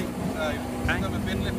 Nei, a er